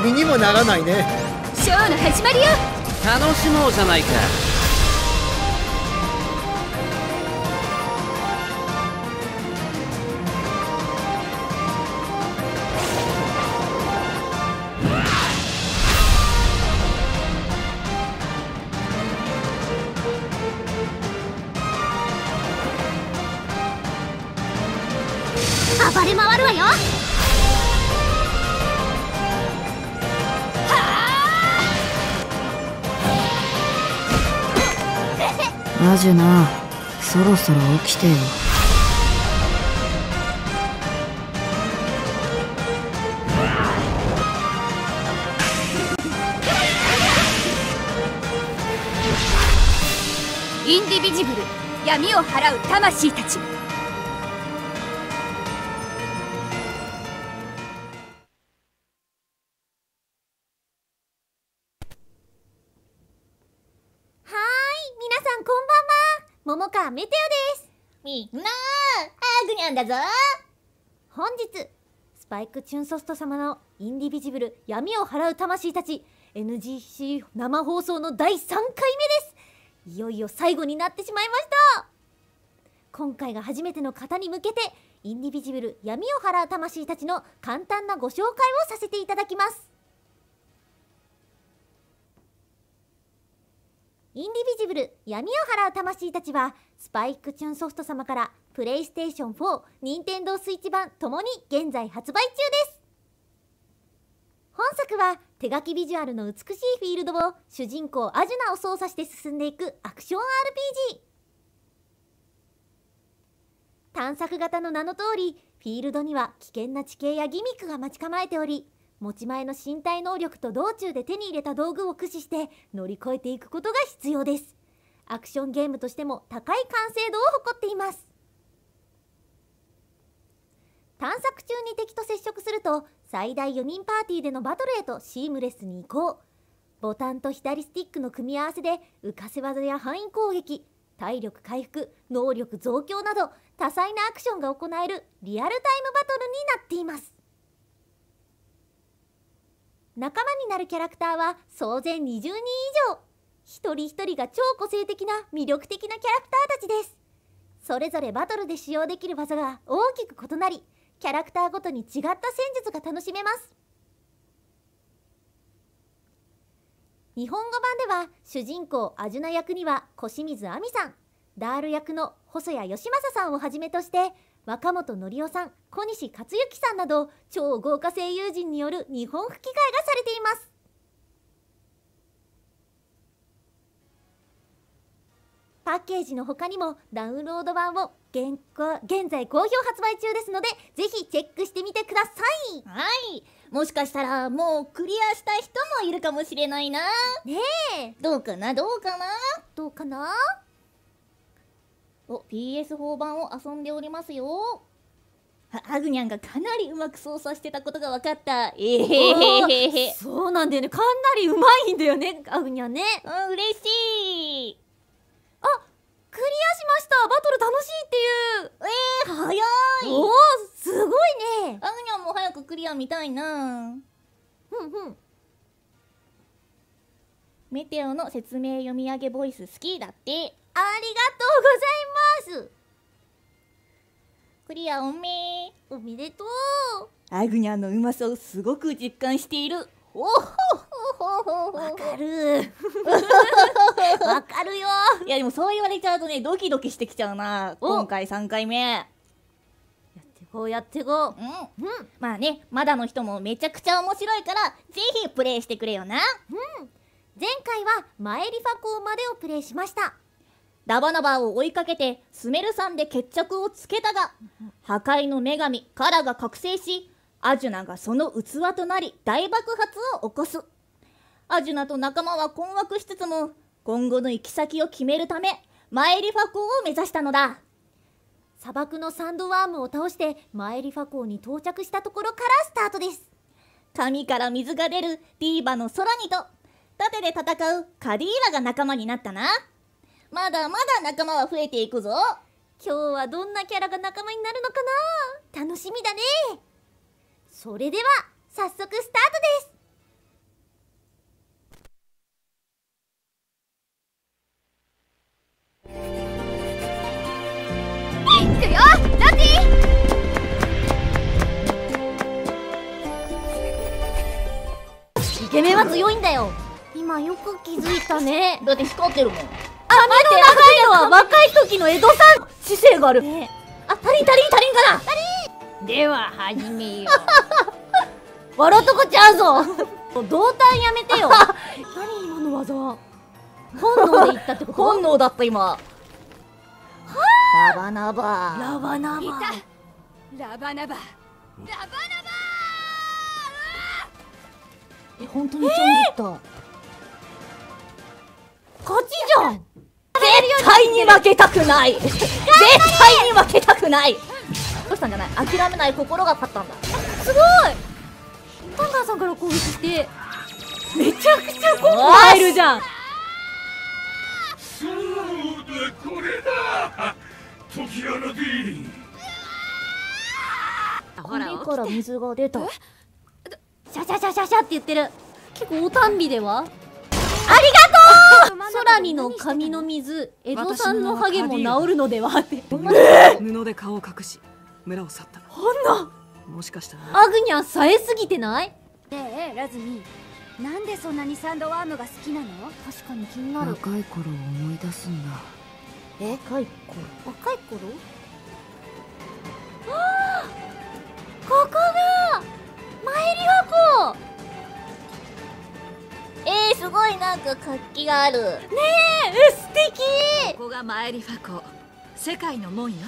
びにもならないね。ショーの始まりよ。楽しもうじゃないかジュナそろそろ起きてよ。インディビジブル闇を払う魂たち。はーい、皆さんこんばんは。桃川メテオです。みんなアグニャンだぞ本日、スパイクチュンソフト様のインディビジブル闇を払う魂たち NGC 生放送の第3回目です。いよいよ最後になってしまいました。今回が初めての方に向けて、インディビジブル闇を払う魂たちの簡単なご紹介をさせていただきます。インディビジブル闇を払う魂たちはスパイクチューンソフト様からプレイステーション4、ニンテンドースイッチ版ともに現在発売中です。本作は手書きビジュアルの美しいフィールドを主人公アジュナを操作して進んでいくアクション RPG 探索型の名の通りフィールドには危険な地形やギミックが待ち構えており持ち前の身体能力と道中で手に入れた道具を駆使して乗り越えていくことが必要です。アクションゲームとしても高い完成度を誇っています。探索中に敵と接触すると最大4人パーティーでのバトルへとシームレスに移行。ボタンと左スティックの組み合わせで浮かせ技や範囲攻撃体力回復能力増強など多彩なアクションが行えるリアルタイムバトルになっています。仲間になるキャラクターは総勢20人以上。一人一人が超個性的な魅力的なキャラクターたちです。それぞれバトルで使用できる技が大きく異なりキャラクターごとに違った戦術が楽しめます。日本語版では主人公アジュナ役には小清水亜美さん。ダール役の細谷義正さんをはじめとして若本のりおさん小西克幸さんなど超豪華声優陣による日本吹き替えがされています。パッケージの他にもダウンロード版を現現在好評発売中ですのでぜひチェックしてみてください。はい。もしかしたらもうクリアした人もいるかもしれないな。ねえ。どうかな？どうかな？どうかな？お PS4 版を遊んでおりますよ。あアグニャンがかなりうまく操作してたことが分かった。えへへへへそうなんだよね。かなりうまいんだよねアグニャンね。うん嬉しい。あクリアしました。バトル楽しいっていう。えー、早い。おおすごいね。アグニャンも早くクリア見たいな。ふんふん。メテオの説明読み上げボイス好きだってありがとうございます。クリアおめおめでとう。アグニャンのうまさをすごく実感している。おほほほほわかる。わかるよ。いやでもそう言われちゃうとねドキドキしてきちゃうな。お。今回3回目。やってこうやってこう。うん。うん。まあねまだの人もめちゃくちゃ面白いからぜひプレイしてくれよな。前回は前リファ校までをプレイしましたダバナバーを追いかけてスメル山で決着をつけたが破壊の女神カラが覚醒しアジュナがその器となり大爆発を起こす。アジュナと仲間は困惑しつつも今後の行き先を決めるためマエリファ港を目指したのだ。砂漠のサンドワームを倒して前リファ港に到着したところからスタートです。髪から水が出るディーバの空にと盾で戦うカディーラが仲間になったな。まだまだ仲間は増えていくぞ。今日はどんなキャラが仲間になるのかな。楽しみだね。それでは早速スタートです。いくよラテイケメンは強いんだよ。今よく気づいたね。だって光ってるもん。長いのは若い時の江戸さん姿勢がある、ね、あ足りん足りん足りんかな。では始めよう。笑うとこちゃうぞ。同担やめてよ。何今の技？本能で言ったってこと？本能だった今。ラバナバ。ラバナバ。ラバナバ。ラバナバえ本当にちょん切った、勝ちじゃん絶対に負けたくない。絶対に負けたくない。どうしたんじゃない？諦めない心が勝ったんだ。すごい。パンダーさんから攻撃してめちゃくちゃコンボ入るじゃん。そうだこれだ。時矢のディ髪から水が出たシャシャシャシャシャって言ってる。結構おたんびでは？ありがとう空にの髪の水江戸さんのハゲも治るのではって。布で顔を隠し村を去ったほんの？もしかしたら。アグニャン冴えすぎてない？ねえラズミなんでそんなにサンドワームが好きなの？確かに気になる。若い頃を思い出すんだ。え若い子若い頃？か活気がある。ねえ素敵ここがマエリファ湖世界の門よ。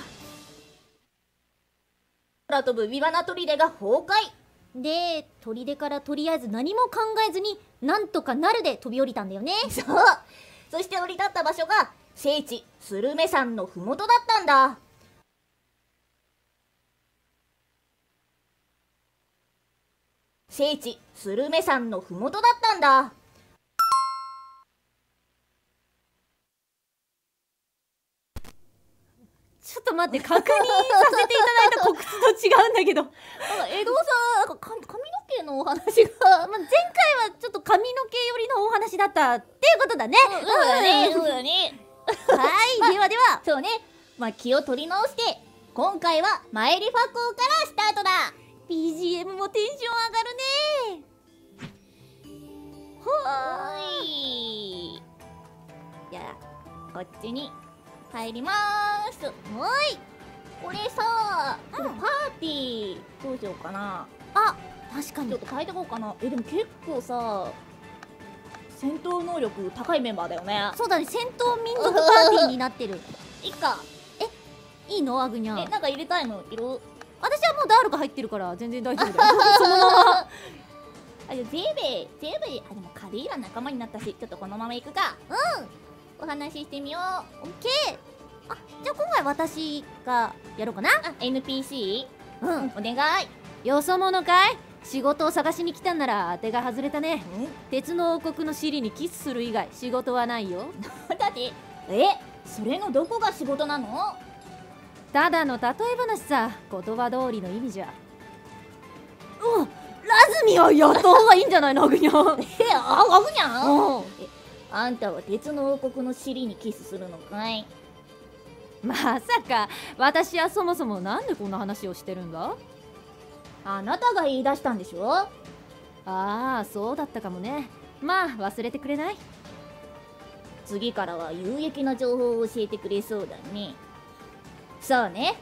空飛ぶビバナトリレが崩壊。で砦からとりあえず何も考えずになんとかなるで飛び降りたんだよね。そう。そして降り立った場所が聖地スルメ山の麓だったんだ。聖地スルメ山の麓だったんだちょっと待って確認させていただいた告知と違うんだけど、江戸さんか髪の毛のお話があ、前回はちょっと髪の毛寄りのお話だったっていうことだね、そうだねそうだね。はいではではそうね。まあ気を取り直して今回はマエリファ港からスタートだ。BGM もテンション上がるね。ほはーい。じゃあこっちに入りまーす。はいこれさ、これパーティーどうしようかな。あ確かに。ちょっと変えてこうかな。えでも結構さ戦闘能力高いメンバーだよね。そうだね戦闘民族パーティーになってる。いっか。いいの？アグニャ。ンえなんか入れたいの？色私はもうダールが入ってるから全然大丈夫だよ。そのまま。あじゃあゼーベゼーベあでもカディーラ仲間になったしちょっとこのまま行くか。うん。お話ししてみよう。オッケーあじゃあ今回私がやろうかな。あ NPC うん。お願い。よそ者かい。仕事を探しに来たんなら当てが外れたね。鉄の王国の尻にキスする以外仕事はないよ。だって？え？それのどこが仕事なの？ただの例え話さ。言葉通りの意味じゃ。うんラズミはやった方がいいんじゃないのアグニャン えああぐにゃん。うんあんたは鉄の王国の尻にキスするのかい？まさか私はそもそもなんでこんな話をしてるんだ？あなたが言い出したんでしょ？ああそうだったかもね。まあ忘れてくれない？次からは有益な情報を教えてくれそうだね。そうね。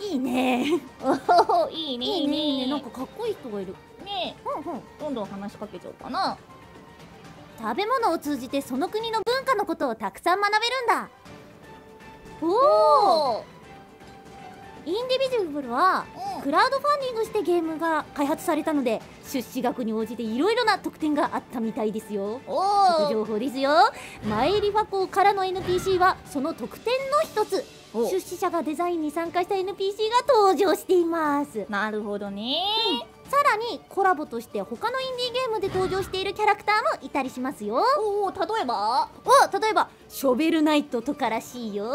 いいね。おおいいねいいね。いいねなんかかっこいい人がいる。ねふんふんえどん。どん話しかけちゃおうかな。食べ物を通じてその国の文化のことをたくさん学べるんだおおおインディビジブルはうん。クラウドファンディングしてゲームが開発されたので出資額に応じていろいろな特典があったみたいですよ。お情報ですよ。マエリファ港からの NPC はその特典の一つ。お。出資者がデザインに参加した NPC が登場しています。なるほどね。さらにコラボとして他のインディーゲームで登場しているキャラクターもいたりしますよ。おお例えば？お例えばショベルナイトとからしいよ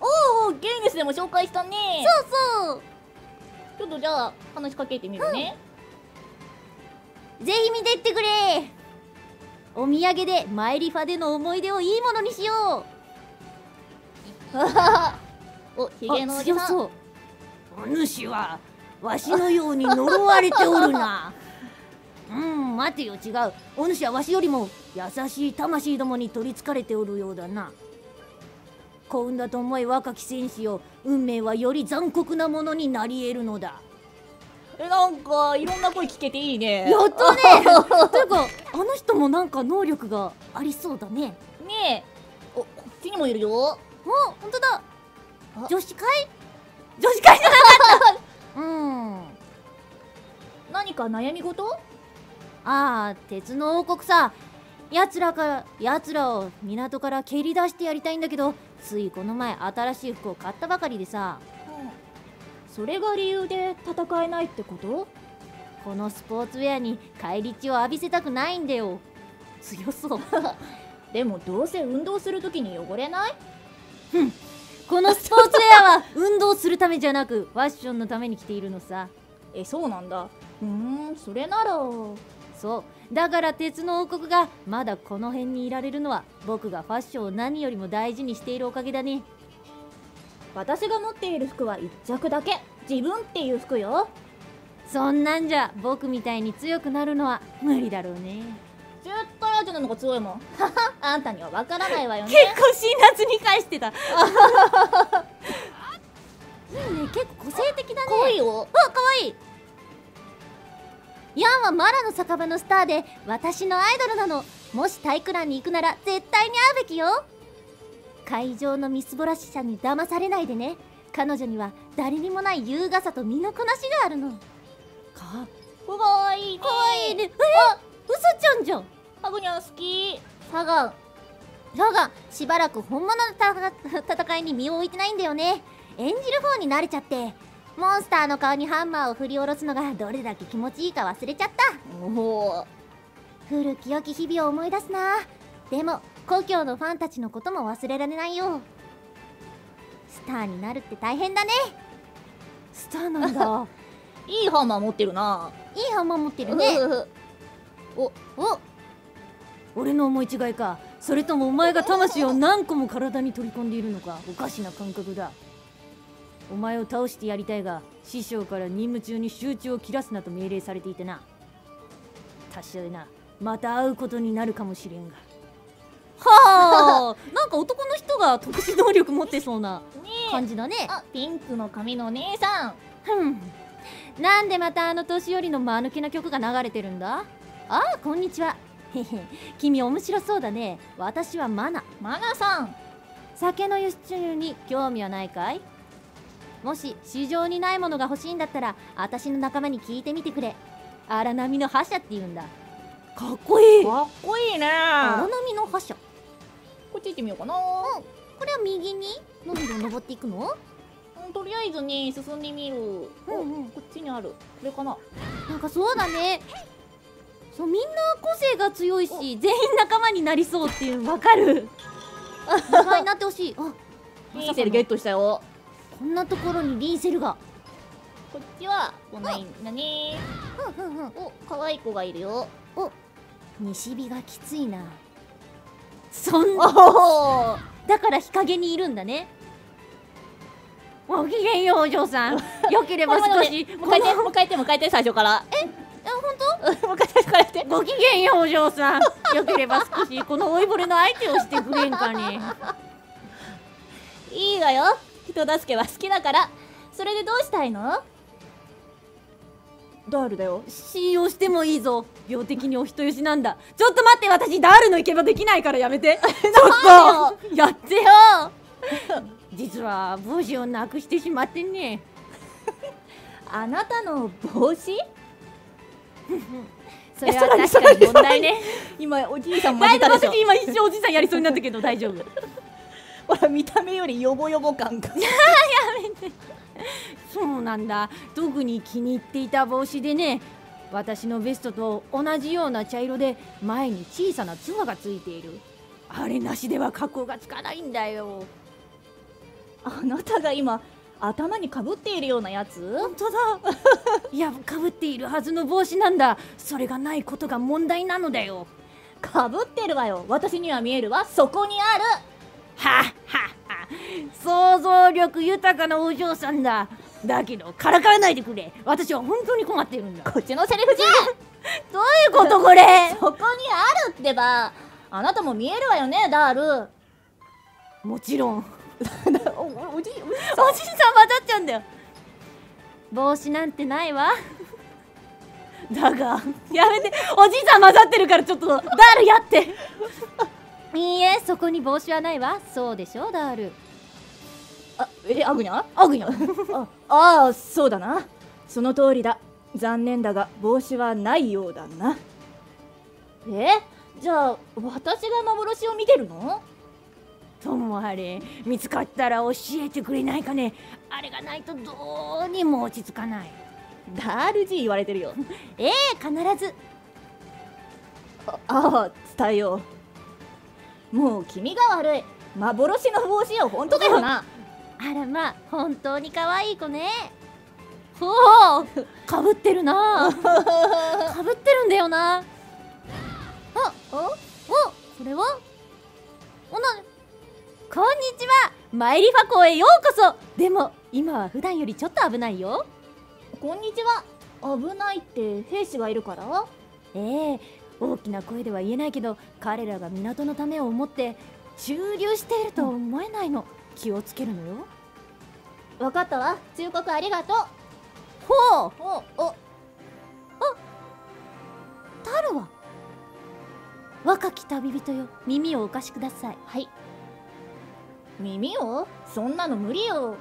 おおゲームスでも紹介したね。そうそう。ちょっとじゃあ話しかけてみるね、ぜひ見てってくれ。お土産でマイリファでの思い出をいいものにしよおひうげのおじさん。そうお主はわしのように呪われておるな。うん待てよ違う。お主はわしよりも優しい魂どもに取りつかれておるようだな幸運だと思い若き戦士よ運命はより残酷なものになり得るのだ。えなんかいろんな声聞けていいね。やったね。というかあの人もなんか能力がありそうだね。ねえ。おこっちにもいるよ。お本当だ。あ。女子会？女子会じゃなかった。うん。何か悩み事？ああ鉄の王国さ。奴らから奴らを港から蹴り出してやりたいんだけどついこの前新しい服を買ったばかりでさ。それが理由で戦えないってこと？このスポーツウェアに返り血を浴びせたくないんだよ。強そう。でもどうせ運動するときに汚れない？このスポーツウェアは 運動するためじゃなくファッションのために着ているのさ。えそうなんだ。うーんそれなら。そうだから鉄の王国がまだこの辺にいられるのは僕がファッションを何よりも大事にしているおかげだね。私が持っている服は一着だけ。自分っていう服よ。そんなんじゃ僕みたいに強くなるのは無理だろうね。絶対アジャなのが強いもん。あんたにはわからないわよね。結構辛辣に返してた。い いね結構個性的だね。可愛いよ。あ可愛いヤンはマラの酒場のスターで私のアイドルなの。もし体育欄に行くなら絶対に会うべきよ。会場のみすぼらしさに騙されないでね。彼女には誰にもない優雅さと身のこなしがあるの。かかわいいねかわいいねえ？うさちゃんじゃん。ハグニャン好き。サガン。だがしばらく本物のた 戦いに身を置いてないんだよね。演じる方に慣れちゃってモンスターの顔にハンマーを振り下ろすのがどれだけ気持ちいいか忘れちゃった。おお古き良き日々を思い出すな。でも故郷のファンたちのことも忘れられないよ。スターになるって大変だね。スターなんだ。いいハンマー持ってるな。いいハンマー持ってるね。う おお。俺の思い違いか。それともお前が魂を何個も体に取り込んでいるのか。おかしな感覚だお前を倒してやりたいが師匠から任務中に集中を切らすなと命令されていてな。達者でなまた会うことになるかもしれんが。はあなんか男の人が特殊能力持ってそうなね感じだね。あピンクの髪の姉さん。ふん。なんでまたあの年寄りの間抜けな曲が流れてるんだ？ああこんにちは。へへ。君面白そうだね。私はマナ。マナさん。酒の輸出に興味はないかい？もし市場にないものが欲しいんだったら私の仲間に聞いてみてくれ。荒波の覇者って言うんだ。かっこいい。かっこいいね。荒波の覇者。こっち行ってみようかな。これは右にのびのび登っていくの？うんとりあえずね進んでみる。うんうん。おこっちにある。これかな。なんかそうだね。そうみんな個性が強いし全員仲間になりそうっていうわかる。仲間になってほしい。あリーセルゲットしたよこんなところにリーセルが。こっちは来ないんだね。うんうんうん。お可愛い子がいるよ。西日がきついな。そんおおだから日陰にいるんだね。ごきげんよう お嬢さん。よければ少し。もう一回やってもう一回やってもう一最初から。え？本もう一回最初からやって。当ごきげんようお嬢さん。よければ少しこの老いぼれの相手をしてくれんかね。いいわよ人助けは好きだから。それでどうしたいの？ダールだよ。信用してもいいぞ。病的にお人よしなんだ。ちょっと待って私ダールの行けばできないからやめて。ちょっと。やってよ。実は帽子をなくしてしまってね。あなたの帽子？それは確かに問題ね。今おじいさん混大丈夫じったでしょ。私今一生おじさんやりそうになったけど大丈夫ほら見た目よりヨボヨボ感が。そうなんだ。特に気に入っていた帽子でね私のベストと同じような茶色で前に小さなつばがついている。あれなしでは格好がつかないんだよ。あなたが今頭にかぶっているようなやつ？本当だ。いやかぶっているはずの帽子なんだ。それがないことが問題なのだよ。かぶってるわよ。私には見えるわ。そこにあるはっはっは想像力豊かなお嬢さんだ。だけどからかわないでくれ。私は本当に困ってるんだ。こっちのセリフじゃ。どういうことこれ？そこにあるってば。あなたも見えるわよねダール。もちろん。おおじおじさん。混ざっちゃうんだよ。帽子なんてないわ。だがやめて。おじいさん混ざってるからちょっとダールやっていいえそこに帽子はないわ。そうでしょダール。あえアグニャ？あぐにゃあああそうだな。その通りだ。残念だが帽子はないようだな。え？じゃあ私が幻を見てるの？ともあれ見つかったら教えてくれないかね。あれがないとどうにも落ち着かない。ダール G 言われてるよ。ええ必ず。あああ伝えようもう気味が悪い。幻の帽子よ。本当だよな。あらまあ本当に可愛い子ね。ほうかぶってるな。かぶってるんだよな。あおおこれは？おなこんにちは。マイリファ港へようこそ。でも今は普段よりちょっと危ないよ。こんにちは。危ないって兵士がいるから？ええ大きな声では言えないけど彼らが港のためを思って駐留しているとは思えないの、気をつけるのよ。分かったわ。忠告ありがとう。ほう。お。おタルは？若き旅人よ。耳をお貸しください。はい。耳を？そんなの無理よ。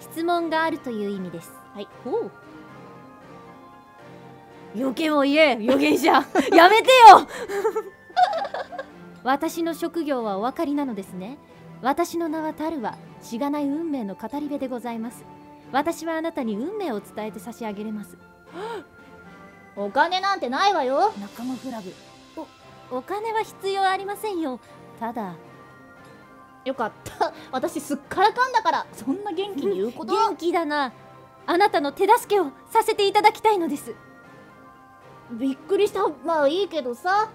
質問があるという意味です。はい。ほう余計を言え預言者。やめてよ。私の職業はお分かりなのですね。私の名はタルはしがない運命の語り部でございます。私はあなたに運命を伝えて差し上げれます。お金なんてないわよ。仲間フラグおお金は必要ありませんよ。ただよかった。私すっからかんだからそんな元気に言うこと元気だな。あなたの手助けをさせていただきたいのですびっくりした。まあいいけどさ。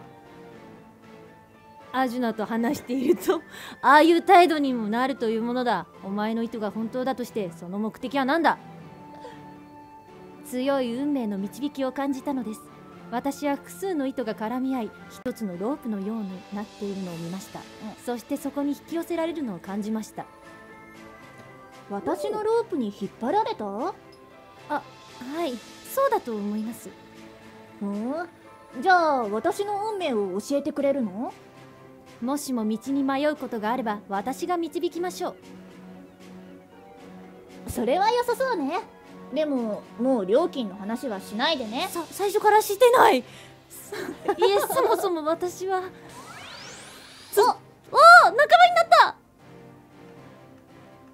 アジュナと話していると ああいう態度にもなるというものだ。お前の意図が本当だとしてその目的は何だ？強い運命の導きを感じたのです。私は複数の糸が絡み合い一つのロープのようになっているのを見ました、そしてそこに引き寄せられるのを感じました。私のロープに引っ張られた？はい。そうだと思いますうん？じゃあ私の運命を教えてくれるの？もしも道に迷うことがあれば私が導きましょう。それは良さそうね。でももう料金の話はしないでね。さ最初からしてない。いえそもそも私は。おおお仲間になった！あ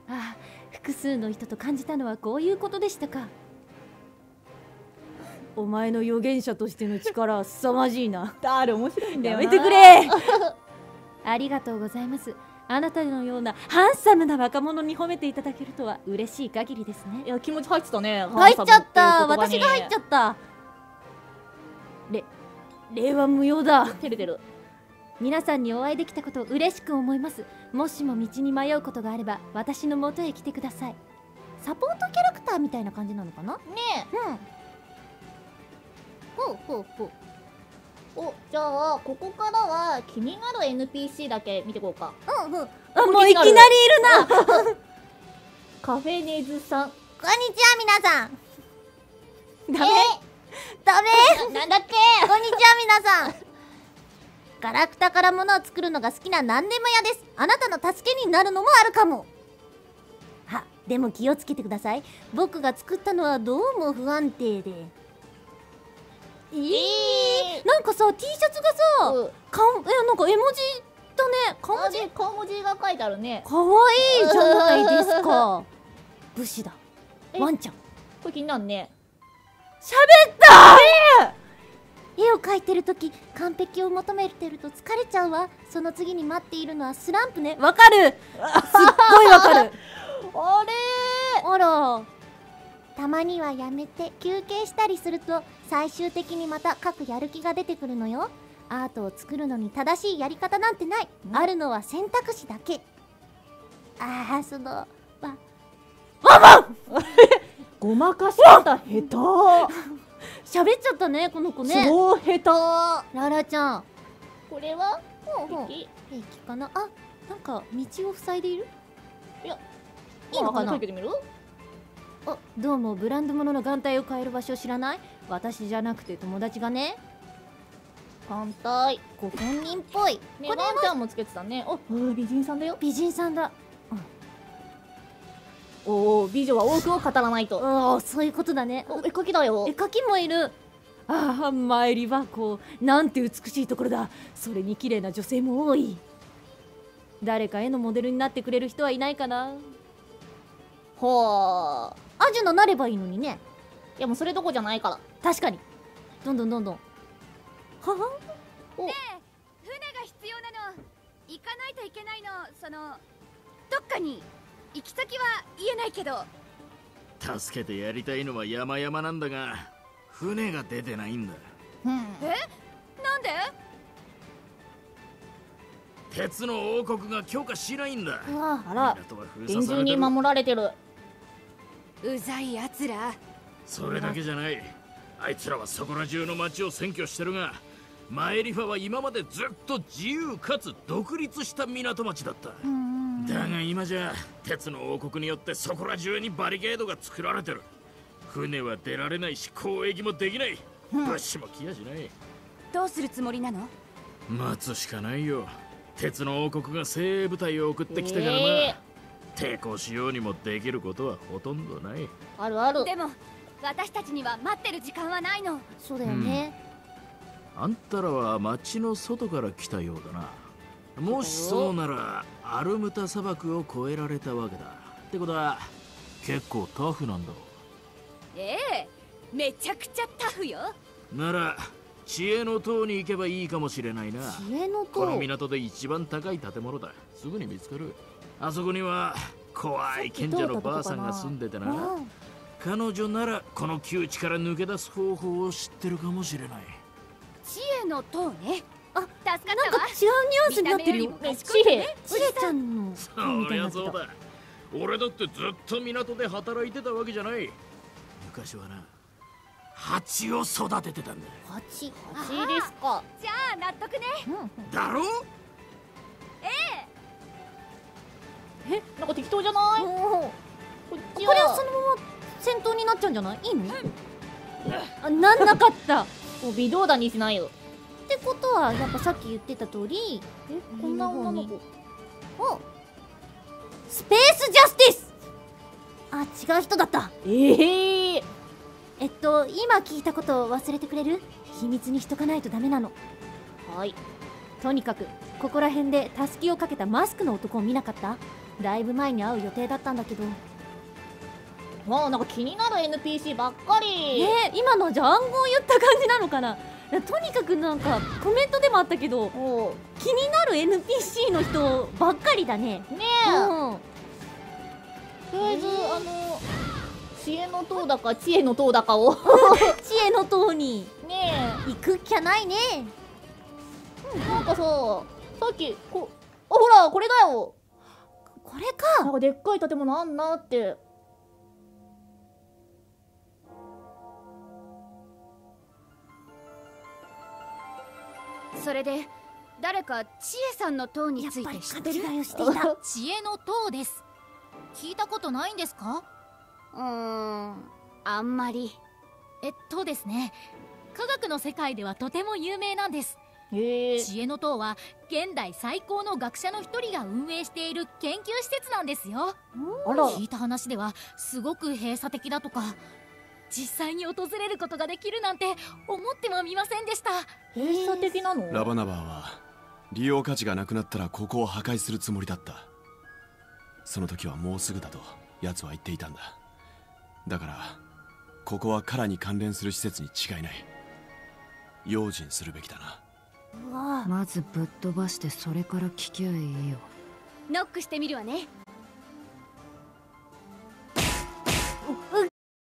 あ複数の人と感じたのはこういうことでしたかお前の預言者としての力は凄まじいな。ダール面白いんだよな。やめてくれ。ありがとうございます。あなたのようなハンサムな若者に褒めていただけるとは嬉しい限りですね。いや気持ち入ってたね。入っちゃった。私が入っちゃった。れ令和無用だ。照れてる。皆さんにお会いできたことを嬉しく思います。もしも道に迷うことがあれば私の元へ来てください。サポートキャラクターみたいな感じなのかな？ねうんほうほうほう。えおじゃあここからは気になる NPC だけ見てこうか。うんうん。あもういきなりいるな。カフェネズさん。こんにちは皆さん。ダメ？えダメ？なんだっけ？こんにちは皆さん。ガラクタから物を作るのが好きな何でも屋です。あなたの助けになるのもあるかも。はでも気をつけてください。僕が作ったのはどうも不安定でえー、なんかさ T シャツがさ、うん。かんえなんか絵文字だね。顔文字顔文字顔文字が書いてあるね。かわいいじゃないですか。武士だ。え？ワンちゃん。これ気になるね。喋った絵を描いてる時完璧を求めてると疲れちゃうわ。その次に待っているのはスランプね。わかる。すっごいわかる。あれあらたまにはやめて休憩したりすると最終的にまた描くやる気が出てくるのよ。アートを作るのに正しいやり方なんてない。あるのは選択肢だけ。ああそのわごまかし方下 喋っちゃったねこの子手ね超下ララちゃん。手これはほう平気かな？あなんか道を塞いでいる？いやいいのかな？かけてみる？あどうもブランド物の眼帯を買える場所知らない？私じゃなくて友達がね。反対ご本人っぽい、ねこれワンちゃんもつけてたね。おうん美人さんだよ。美人さんだ。おお美女は多くを語らないと。おおそういうことだね。お絵描きだよ。絵描きもいる。ああ参りはこうなんて美しいところだ。それに綺麗な女性も多い。誰か絵のモデルになってくれる人はいないかな。ほうアジュナなればいいのにね。いやもうそれどこじゃないから。確かに。どんどんどんどん。はは船が必要なの。行かないといけないの。そのどっかに。行き先は言えないけど。助けてやりたいのは山々なんだが船が出てないんだ。うん。え？なんで？鉄の王国が許可しないんだ。あら。厳重に守られてるうざいやつら。それだけじゃない。あいつらはそこら中の町を占拠してるがマエリファは今までずっと自由かつ独立した港町だった。だが今じゃ鉄の王国によってそこら中にバリケードが作られてる。船は出られないし交易もできない。物資も来やしない。どうするつもりなの？待つしかないよ。鉄の王国が精鋭部隊を送ってきてからな、え抵抗しようにもできることはほとんどない。あるある。でも私たちには待ってる時間はないの。そうだよね、あんたらは町の外から来たようだな。もしそうならアルムタ砂漠を越えられたわけだ。ってことは結構タフなんだろええ。めちゃくちゃタフよ。うなら知恵の塔に行けばいいかもしれないな。知恵のこの塔港で一番高い建物だ。すぐに見つかる。あそこには怖い賢者のばあさんが住んでてな。うん彼女ならこの窮地から抜け出す方法を知ってるかもしれない。知恵の塔ね。あ助かったわ。なんか違うニュアンスになってるよ知賢い恵？ちゃんの。そりゃそうだ。俺だってずっと港で働いてたわけじゃない。昔はな蜂を育ててたんだ。蜂蜂ですか。じゃあ納得ね。だろ？えなんか適当じゃない？こっちこれはそのまま戦闘になっちゃうんじゃない？いいの？あなんなかった。っ もう微動だにしないよ。てことはやっぱさっき言ってた通りえこんな女の子。おスペースジャスティス。あ違う人だった。えええっと今聞いたことを忘れてくれる？秘密にしとかないとダメなの。はい。とにかくここら辺でタスキをかけたマスクの男を見なかった？だいぶ前に会う予定だったんだけど。ねまあなんか気になる NPC ばっかり。え今のはじゃあ暗号言った感じなのかな？とにかくなんかコメントでもあったけど気になる NPC の人ばっかりだね。ねうん。えとりあえずあの知恵の塔だか知恵の塔だかを。知恵の塔にね行くっきゃないね。えなんかささっきこあほらこれだよ。これか。なんかでっかい建物あんなって。それで誰か知恵さんの塔について知っ勘てる？違いをしていた知恵の塔です聞いたことないんですかうーん。あんまり。えっとですね科学の世界ではとても有名なんです。へえ。知恵の塔は現代最高の学者の一人が運営している研究施設なんですよ。あら。聞いた話ではすごく閉鎖的だとか実際に訪れることができるなんて思ってもみませんでした。閉鎖的なの？ラバナバーは利用価値がなくなったらここを破壊するつもりだった。その時はもうすぐだと奴は言っていたんだだからここはカラに関連する施設に違いない。用心するべきだな。まずぶっ飛ばしてそれから聞きゃいいよ。ノックしてみるわね。う